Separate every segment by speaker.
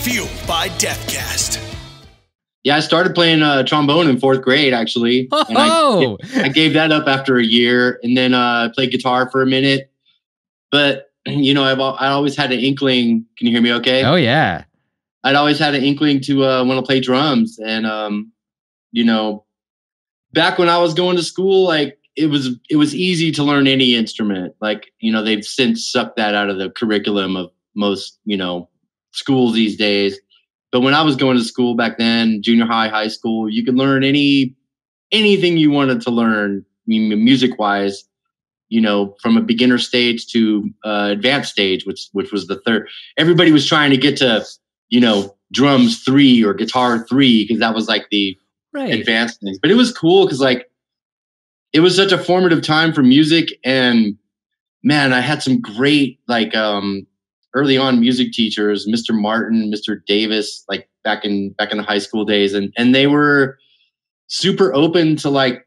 Speaker 1: Fueled by Deathcast.
Speaker 2: Yeah, I started playing uh, trombone in fourth grade actually. And
Speaker 3: Oh,
Speaker 2: I, I gave that up after a year, and then uh, played guitar for a minute. But you know, I've I always had an inkling. Can you hear me? Okay.
Speaker 3: oh yeah.
Speaker 2: I'd always had an inkling to uh, want to play drums, and um, you know, back when I was going to school, like it was it was easy to learn any instrument. Like you know, they've since sucked that out of the curriculum of most you know schools these days. But when I was going to school back then, junior high, high school, you could learn any anything you wanted to learn, mean music wise. You know, from a beginner stage to uh, advanced stage, which which was the third. Everybody was trying to get to you know drums three or guitar three because that was like the
Speaker 3: Right.
Speaker 2: advanced things. But it was cool because like it was such a formative time for music and man, I had some great like um early on music teachers, Mr. Martin, Mr. Davis, like back in back in the high school days. And and they were super open to like,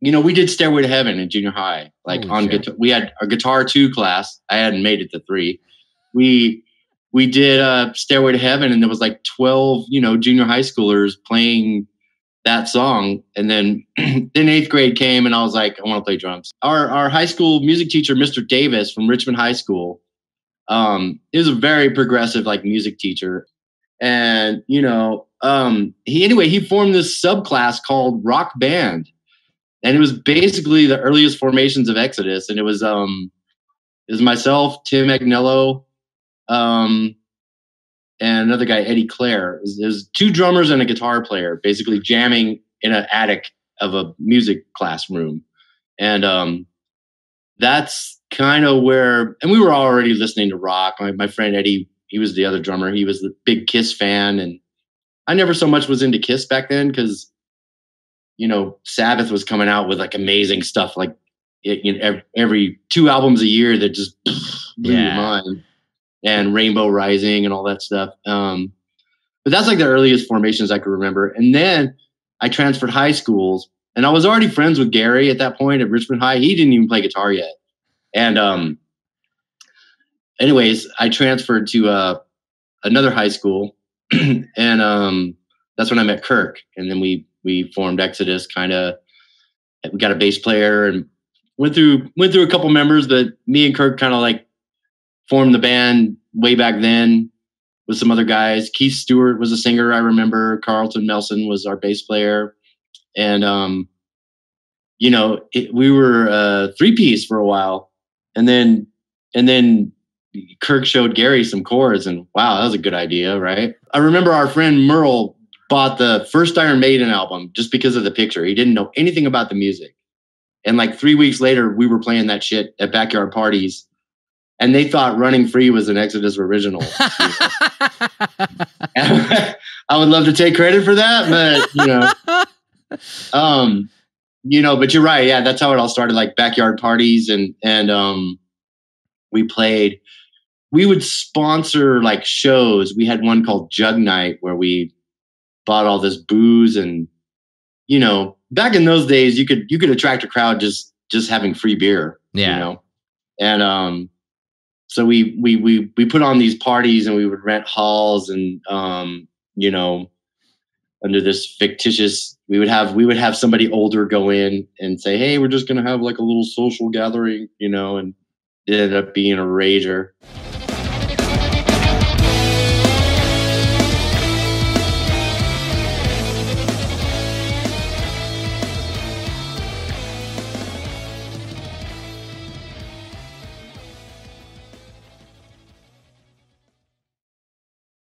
Speaker 2: you know, we did Stairway to Heaven in junior high. Like
Speaker 3: Holy
Speaker 2: on
Speaker 3: shit.
Speaker 2: guitar we had a guitar two class. I hadn't made it to three. We we did uh Stairway to Heaven and there was like 12, you know, junior high schoolers playing that song. And then then eighth grade came and I was like, I want to play drums. Our our high school music teacher, Mr. Davis from Richmond High School, um, he was a very progressive like music teacher. And you know, um, he anyway, he formed this subclass called rock band. And it was basically the earliest formations of Exodus. And it was um it was myself, Tim Agnello, um, and another guy, Eddie Clare. There's two drummers and a guitar player, basically jamming in an attic of a music classroom, and um, that's kind of where. And we were already listening to rock. My, my friend Eddie, he was the other drummer. He was the big Kiss fan, and I never so much was into Kiss back then because, you know, Sabbath was coming out with like amazing stuff, like it, you know, every, every two albums a year that just blew your mind and Rainbow Rising and all that stuff. Um, but that's like the earliest formations I could remember. And then I transferred high schools, and I was already friends with Gary at that point at Richmond High. He didn't even play guitar yet. And um, anyways, I transferred to uh, another high school, and um, that's when I met Kirk. And then we we formed Exodus. Kind of, we got a bass player and went through went through a couple members, but me and Kirk kind of like formed the band way back then with some other guys. Keith Stewart was a singer, I remember. Carlton Melson was our bass player. And, um, you know, it, we were uh, three piece for a while. And then, and then Kirk showed Gary some chords, and wow, that was a good idea, right? I remember our friend Merle bought the first Iron Maiden album just because of the picture. He didn't know anything about the music. And like three weeks later, we were playing that shit at backyard parties and they thought Running Free was an Exodus original. I would love to take credit for that, but you know, um, you know, but you're right. Yeah, that's how it all started. Like backyard parties, and and um, we played. We would sponsor like shows. We had one called Jug Night where we bought all this booze and you know back in those days you could you could attract a crowd just just having free beer
Speaker 3: Yeah.
Speaker 2: you know and um so we we we we put on these parties and we would rent halls and um you know under this fictitious we would have we would have somebody older go in and say hey we're just gonna have like a little social gathering you know and it ended up being a rager